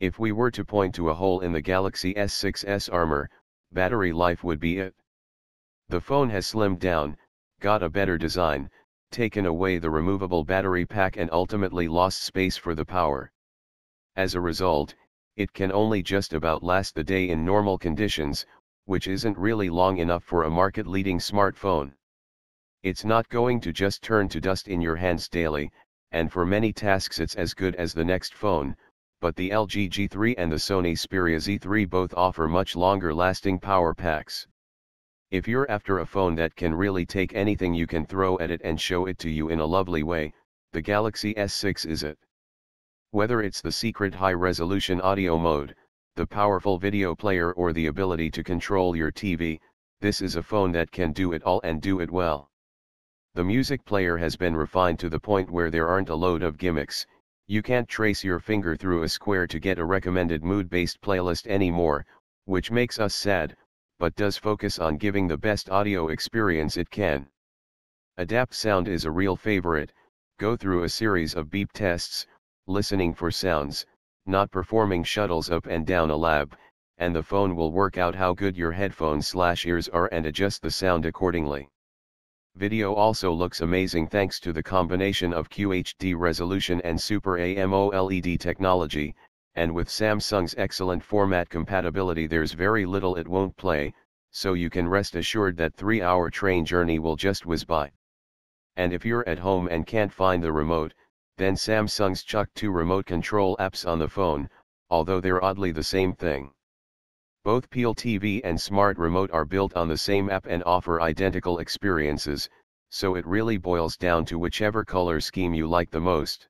If we were to point to a hole in the Galaxy S6s armor, battery life would be it. The phone has slimmed down, got a better design, taken away the removable battery pack and ultimately lost space for the power. As a result, it can only just about last the day in normal conditions, which isn't really long enough for a market-leading smartphone. It's not going to just turn to dust in your hands daily, and for many tasks it's as good as the next phone, but the LG G3 and the Sony Xperia Z3 both offer much longer lasting power packs. If you're after a phone that can really take anything you can throw at it and show it to you in a lovely way, the Galaxy S6 is it. Whether it's the secret high-resolution audio mode, the powerful video player or the ability to control your TV, this is a phone that can do it all and do it well. The music player has been refined to the point where there aren't a load of gimmicks, you can't trace your finger through a square to get a recommended mood-based playlist anymore, which makes us sad, but does focus on giving the best audio experience it can. Adapt Sound is a real favorite, go through a series of beep tests, listening for sounds, not performing shuttles up and down a lab, and the phone will work out how good your headphones slash ears are and adjust the sound accordingly. Video also looks amazing thanks to the combination of QHD resolution and Super AMOLED technology, and with Samsung's excellent format compatibility there's very little it won't play, so you can rest assured that 3-hour train journey will just whiz by. And if you're at home and can't find the remote, then Samsung's chuck two remote control apps on the phone, although they're oddly the same thing. Both Peel TV and Smart Remote are built on the same app and offer identical experiences, so it really boils down to whichever color scheme you like the most.